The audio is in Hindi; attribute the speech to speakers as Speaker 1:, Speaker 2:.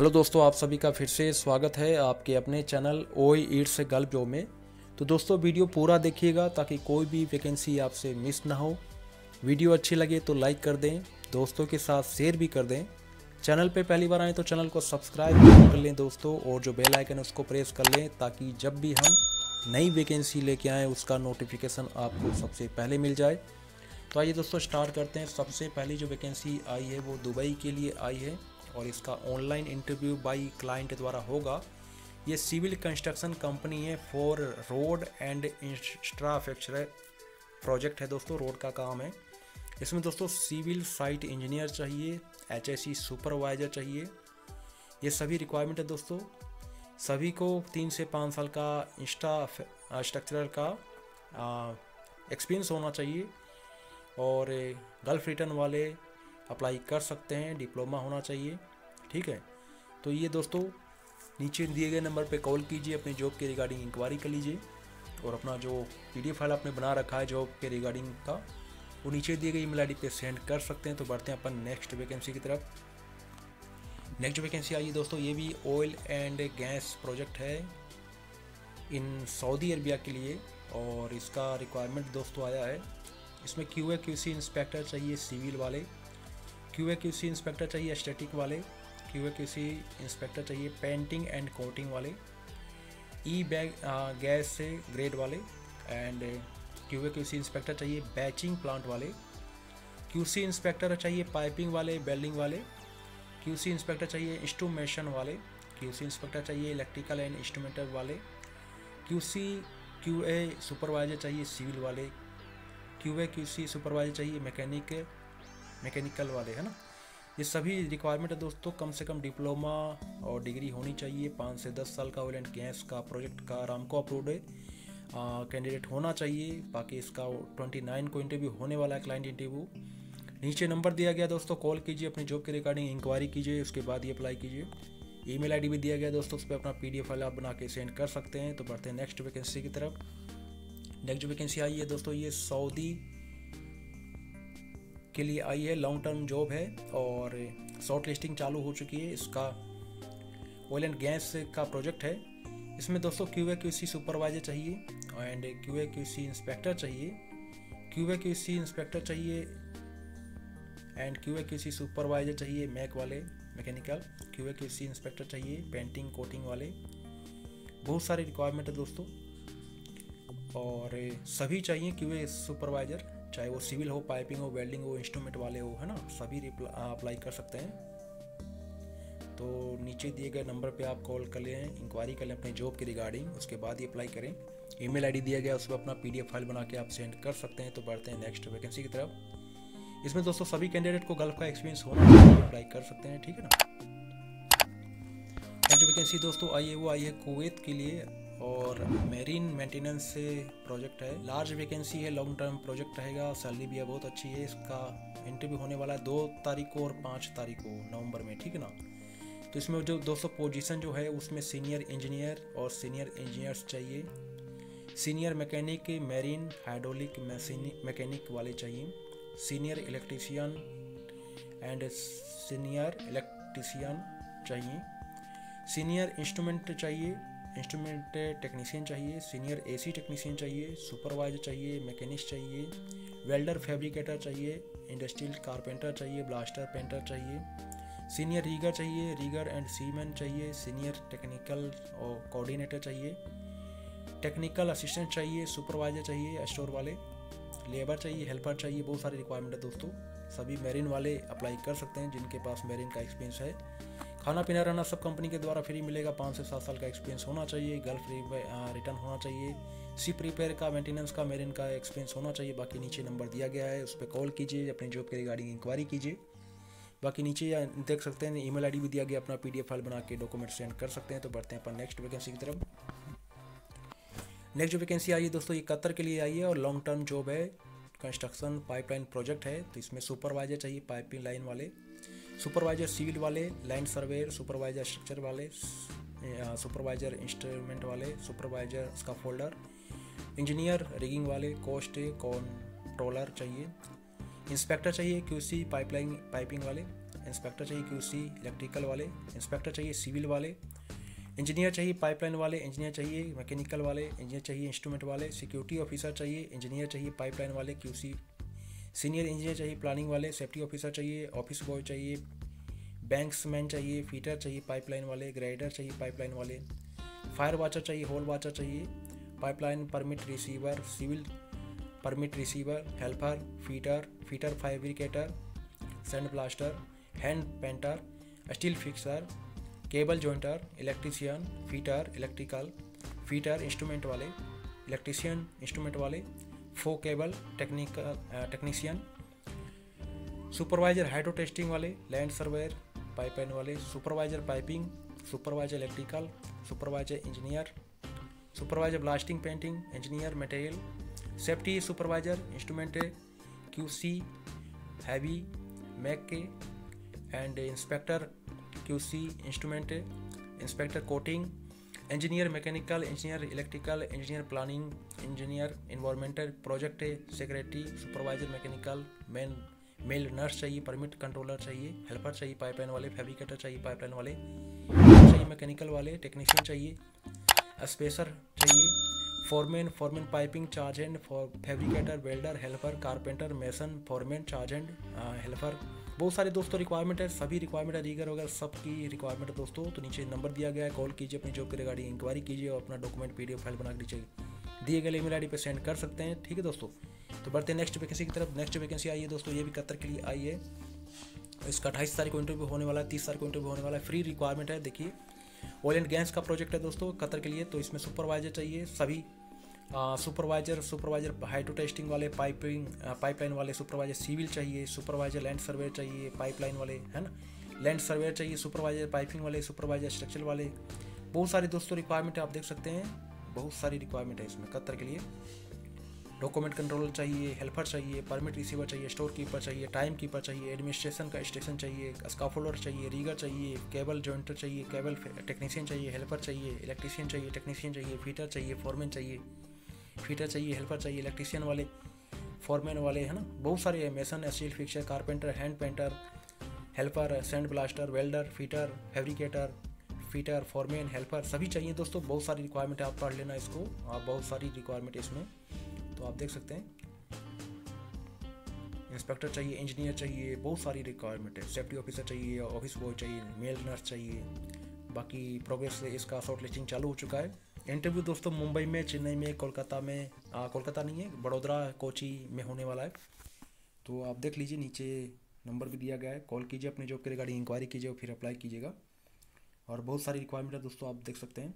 Speaker 1: हेलो दोस्तों, आप सभी का फिर से स्वागत है आपके अपने चैनल ओ ईट से गल्फ जॉब में। तो दोस्तों, वीडियो पूरा देखिएगा ताकि कोई भी वैकेंसी आपसे मिस ना हो। वीडियो अच्छी लगे तो लाइक कर दें, दोस्तों के साथ शेयर भी कर दें। चैनल पे पहली बार आए तो चैनल को सब्सक्राइब कर लें दोस्तों और जो बेल आइकन है उसको प्रेस कर लें ताकि जब भी हम नई वैकेंसी लेके आएँ उसका नोटिफिकेशन आपको सबसे पहले मिल जाए। तो आइए दोस्तों, स्टार्ट करते हैं। सबसे पहली जो वैकेंसी आई है वो दुबई के लिए आई है। और इसका ऑनलाइन इंटरव्यू बाई क्लाइंट द्वारा होगा। ये सिविल कंस्ट्रक्शन कंपनी है for road and infrastructure project है दोस्तों रोड का काम है। इसमें दोस्तों सिविल साइट इंजीनियर चाहिए एच सुपरवाइज़र चाहिए। ये सभी रिक्वायरमेंट है दोस्तों। सभी को तीन से पाँच साल का इंस्टा स्ट्रक्चरल का एक्सपीरियंस होना चाहिए। और गल्फ रिटर्न वाले अप्लाई कर सकते हैं, डिप्लोमा होना चाहिए, ठीक है? तो ये दोस्तों, नीचे दिए गए नंबर पे कॉल कीजिए अपनी जॉब के रिगार्डिंग इंक्वायरी कर लीजिए और अपना जो पीडीएफ फ़ाइल आपने बना रखा है जॉब के रिगार्डिंग का, वो नीचे दिए गए ईमेल आईडी पे सेंड कर सकते हैं। तो बढ़ते हैं अपन नेक्स्ट वैकेंसी की तरफ़। नेक्स्ट वैकेंसी आई है दोस्तों, ये भी ऑयल एंड गैस प्रोजेक्ट है इन सऊदी अरबिया के लिए और इसका रिक्वायरमेंट दोस्तों आया है। इसमें Q A Q C inspector चाहिए, सिविल वाले। Q A Q C inspector चाहिए स्टेटिक वाले Q A Q C inspector चाहिए पेंटिंग एंड कोटिंग वाले, ई बैग गैस से ग्रेड वाले, and Q A Q C inspector चाहिए बैचिंग प्लांट वाले क्यू सी इंस्पेक्टर चाहिए पाइपिंग वाले बेल्डिंग वाले क्यू सी इंस्पेक्टर चाहिए इंस्ट्रूमेशन वाले क्यू सी इंस्पेक्टर चाहिए इलेक्ट्रिकल एंड इंस्ट्रूमेंटल वाले Q C Q A supervisor चाहिए सिविल वाले Q A Q C supervisor चाहिए मैकेनिक मैकेनिकल वाले, है ना? ये सभी रिक्वायरमेंट है दोस्तों, कम से कम डिप्लोमा और डिग्री होनी चाहिए। पाँच से दस साल का ऑयल एंड गैस का प्रोजेक्ट का रामको अप्रूव्ड है। कैंडिडेट होना चाहिए, बाकी इसका ट्वेंटी नाइन को इंटरव्यू होने वाला है क्लाइंट इंटरव्यू नीचे नंबर दिया गया दोस्तों कॉल कीजिए अपनी जॉब के रिगार्डिंग इंक्वायरी कीजिए, उसके बाद ही अप्लाई कीजिए। ईमेल आईडी भी दिया गया दोस्तों, उस पर अपना पीडीएफ फ़ाइल आप बना के सेंड कर सकते हैं। तो बढ़ते हैं नेक्स्ट वैकेंसी की तरफ़। नेक्स्ट वैकेंसी आई है दोस्तों, ये सऊदी के लिए आई है लॉन्ग टर्म जॉब है और शॉर्ट लिस्टिंग चालू हो चुकी है। इसका ऑयल एंड गैस का प्रोजेक्ट है। इसमें दोस्तों Q A Q C supervisor चाहिए and Q A Q C inspector चाहिए। Q A Q C inspector चाहिए and Q A Q C supervisor चाहिए मैक वाले mechanical Q A Q C inspector चाहिए पेंटिंग कोटिंग वाले। बहुत सारे रिक्वायरमेंट है दोस्तों। और सभी चाहिए क्यू ए सुपरवाइजर चाहे वो सिविल हो, पाइपिंग हो, वेल्डिंग हो इंस्ट्रूमेंट वाले हो, है ना? सभी अप्लाई कर सकते हैं। तो नीचे दिए गए नंबर पे आप कॉल कर लें इंक्वायरी कर लें अपने जॉब के रिगार्डिंग उसके बाद ही अप्लाई करें। ईमेल आईडी दिया गया उस पर अपना पीडीएफ फ़ाइल बना के आप सेंड कर सकते हैं तो बढ़ते हैं नेक्स्ट वैकेंसी की तरफ़। इसमें दोस्तों सभी कैंडिडेट को गल्फ का एक्सपीरियंस होना चाहिए अप्लाई कर सकते हैं, ठीक है ना? नेक्स्ट वैकेंसी दोस्तों आई है वो आई है कुवैत के लिए। और मेरीन मेंटेनेंस से प्रोजेक्ट है। लार्ज वैकेंसी है लॉन्ग टर्म प्रोजेक्ट रहेगा। सैलरी भी है, बहुत अच्छी है। इसका इंटरव्यू होने वाला है दो तारीख को और पाँच तारीख को, नवंबर में, ठीक है ना? तो इसमें जो दोस्तों पोजीशन जो है, उसमें सीनियर इंजीनियर और सीनियर इंजीनियर्स चाहिए। Senior mechanic marine hydraulic mechanic वाले चाहिए। Senior electrician and senior electrician चाहिए। सीनियर इंस्ट्रूमेंट चाहिए। इंस्ट्रूमेंट टेक्नीशियन चाहिए, सीनियर एसी टेक्नीशियन चाहिए, सुपरवाइजर चाहिए, मैकेनिस्ट चाहिए, वेल्डर फैब्रिकेटर चाहिए, इंडस्ट्रियल कारपेंटर चाहिए, ब्लास्टर पेंटर चाहिए, सीनियर रीगर चाहिए, रीगर एंड सीमैन चाहिए, सीनियर टेक्निकल और कोऑर्डिनेटर चाहिए, टेक्निकल असिस्टेंट चाहिए, सुपरवाइजर चाहिए, स्टोर वाले, लेबर चाहिए, हेल्पर चाहिए, बहुत सारी रिक्वायरमेंट है दोस्तों, सभी मेरिन वाले अप्लाई कर सकते हैं जिनके पास मेरिन का एक्सपीरियंस है। खाना पीना रहना सब कंपनी के द्वारा फ्री मिलेगा। पाँच से सात साल का एक्सपीरियंस होना चाहिए। गल्फ रिटर्न होना चाहिए। सिप रिपेयर का मेंटेनेंस का मेरिन का एक्सपीरियंस होना चाहिए। बाकी नीचे नंबर दिया गया है, उस पर कॉल कीजिए, अपनी जॉब के रिगार्डिंग इंक्वायरी कीजिए। बाकी नीचे या देख सकते हैं ईमेल आईडी भी दिया गया, अपना पीडीएफ फ़ाइल बना के डॉक्यूमेंट सेंड कर सकते हैं। तो बढ़ते हैं अपन नेक्स्ट वैकेंसी की तरफ़। नेक्स्ट जो वैकेंसी आई है दोस्तों, ये कतर के लिए आई है और लॉन्ग टर्म जॉब है। कंस्ट्रक्शन पाइपलाइन प्रोजेक्ट है तो इसमें सुपरवाइजर चाहिए पाइपिंग लाइन वाले। सुपरवाइजर सिविल वाले लैंड सर्वेयर, सुपरवाइजर स्ट्रक्चर वाले सुपरवाइजर इंस्ट्रूमेंट वाले, सुपरवाइजर उसका फोल्डर, इंजीनियर, रिगिंग वाले, कोस्ट, कंट्रोलर चाहिए, इंस्पेक्टर चाहिए क्यूसी पाइपलाइन, पाइपिंग वाले, इंस्पेक्टर चाहिए क्यूसी इलेक्ट्रिकल वाले, इंस्पेक्टर चाहिए सिविल वाले, इंजीनियर चाहिए पाइपलाइन वाले, इंजीनियर चाहिए मैकेनिकल वाले, इंजीनियर चाहिए इंस्ट्रूमेंट वाले, सिक्योरिटी ऑफिसर चाहिए, इंजीनियर चाहिए पाइपलाइन वाले, क्यूसी सीनियर इंजीनियर चाहिए प्लानिंग वाले सेफ्टी ऑफिसर चाहिए ऑफ़िस बॉय चाहिए बैंक्समैन चाहिए फीटर चाहिए पाइपलाइन वाले ग्राइडर चाहिए पाइपलाइन वाले फायर वाचर चाहिए होल वाचर चाहिए pipeline permit receiver civil permit receiver helper fitter fitter fabricator sand blaster hand painter steel fixer cable jointer electrician fitter electrical fitter instrument वाले इलेक्ट्रीशियन इंस्ट्रूमेंट वाले फो cable technical technician supervisor hydro testing वाले लैंड सर्वेयर पाइपलाइन वाले supervisor piping supervisor electrical supervisor engineer supervisor blasting painting engineer material safety supervisor instrument Q C heavy Mac के and inspector Q C instrument inspector coating engineer mechanical engineer electrical engineer planning engineer environmental project secretary supervisor mechanical man male nurse चाहिए परमिट कंट्रोलर चाहिए हेल्पर चाहिए पाइपलाइन वाले फैब्रिकेटर चाहिए पाइपलाइन वाले, चाहिए मैकेनिकल वाले टेक्नीशियन चाहिए स्पेसर चाहिए foreman foreman piping charge and fabricator welder helper carpenter mason foreman charge and helper बहुत सारे दोस्तों रिक्वायरमेंट है, सभी रिक्वायरमेंट है रीगर वगैरह सबकी रिक्वायरमेंट है दोस्तों तो नीचे नंबर दिया गया है कॉल कीजिए अपनी जॉब के रिगार्डिंग इंक्वायरी कीजिए और अपना डॉक्यूमेंट पीडीएफ फ़ाइल बना नीचे दिए गए ईमेल आई डी सेंड कर सकते हैं, ठीक है दोस्तों? तो बढ़ते हैं नेक्स्ट वैकेंसी की तरफ़ नेक्स्ट वैकेंसी आई है दोस्तों, ये भी कतर के लिए आई है। इसका अट्ठाईस तारीख को इंटरव्यू होने वाला है, तीस तारीख को इंटरव्यू होने वाला है फ्री रिक्वायरमेंट है, देखिए। ऑयल एंड गैस का प्रोजेक्ट है दोस्तों, कतर के लिए तो इसमें सुपरवाइजर चाहिए, सभी सुपरवाइजर सुपरवाइजर हाइड्रो टेस्टिंग वाले, पाइपिंग पाइपलाइन वाले सुपरवाइजर सिविल चाहिए, सुपरवाइजर लैंड सर्वे चाहिए, पाइपलाइन वाले, है ना? लैंड सर्वे चाहिए, सुपरवाइजर, पाइपिंग वाले, सुपरवाइजर स्ट्रक्चर वाले। बहुत सारे दोस्तों रिक्वायरमेंट आप देख सकते हैं। बहुत सारी रिक्वायरमेंट है इसमें, कतर के लिए। डॉक्यूमेंट कंट्रोलर चाहिए हेल्पर चाहिए परमिट रिसीवर चाहिए स्टोर कीपर चाहिए टाइम कीपर चाहिए एडमिनिस्ट्रेशन का स्टेशन चाहिए स्काफोलर चाहिए रीगर चाहिए केबल जॉइंटर चाहिए केबल टेक्नीशियन चाहिए हेल्पर चाहिए इलेक्ट्रीशियन चाहिए टेक्नीशियन चाहिए फीटर चाहिए फॉरमैन चाहिए। फीटर चाहिए हेल्पर चाहिए इलेक्ट्रीशियन वाले फॉरमैन वाले, है ना? बहुत सारे हैं mason steel fixer carpenter hand painter helper sand blaster welder fitter fabricator fitter foreman helper सभी चाहिए दोस्तों। बहुत सारी रिक्वायरमेंट है, आप पढ़ लेना इसको। आप बहुत सारी रिक्वायरमेंट इसमें। तो आप देख सकते हैं। इंस्पेक्टर चाहिए इंजीनियर चाहिए, बहुत सारी रिक्वायरमेंट है। सेफ्टी ऑफिसर चाहिए ऑफ़िस बॉय चाहिए मेल नर्स चाहिए। बाकी प्रोग्रेस इसका शॉर्ट लिस्टिंग चालू हो चुका है। इंटरव्यू दोस्तों मुंबई में, चेन्नई में, कोलकाता में कोलकाता नहीं है, बड़ोदरा, कोची में होने वाला है। तो आप देख लीजिए, नीचे नंबर भी दिया गया है। कॉल कीजिए अपने जॉब के रिगार्डिंग इंक्वायरी कीजिए और फिर अप्लाई कीजिएगा। और बहुत सारी रिक्वायरमेंट है दोस्तों, आप देख सकते हैं।